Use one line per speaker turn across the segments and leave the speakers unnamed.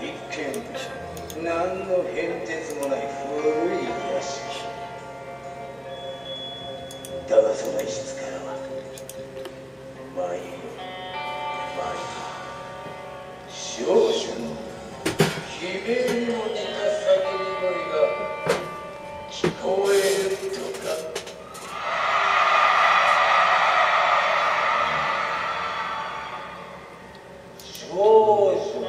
一見何の変哲もない古い屋敷だがその一室からは毎夜毎少女の悲鳴を似た叫び声が聞こえるとか少女の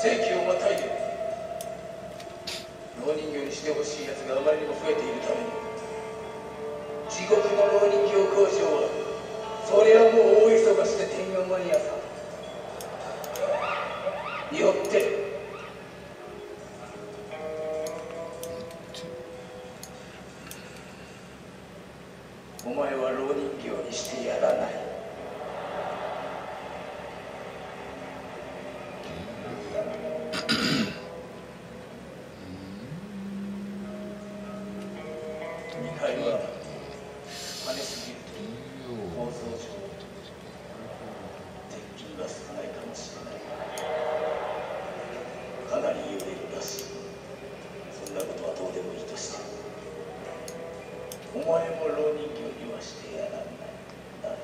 世紀をまたいで老人形にしてほしいやつがあまりにも増えているために地獄の老人形工場はそれはもう大忙しで天安マニアさんによってお前は老人形にしてやらない。2階は跳ねすぎるとい
う
構造鉄筋が少ないかもしれないかなり揺れるらしいそんなことはどうでもいいとしてお前も浪人形にはしてやらないだ